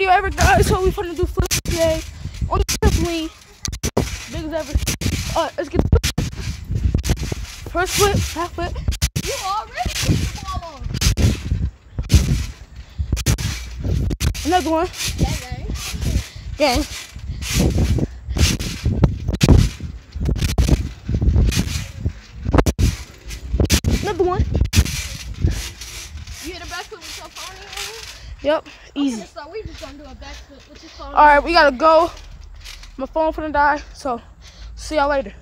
video ever, guys. So we finna do flip today on trampoline. Big as ever. Alright, uh, let's get first flip, half flip. You already put the ball. Another one. Gang. Another one. You hit a backflip with your phone? Yep, easy. Okay, so we just gonna do a backflip with your phone. All right, we gotta go. My phone finna die, so see y'all later.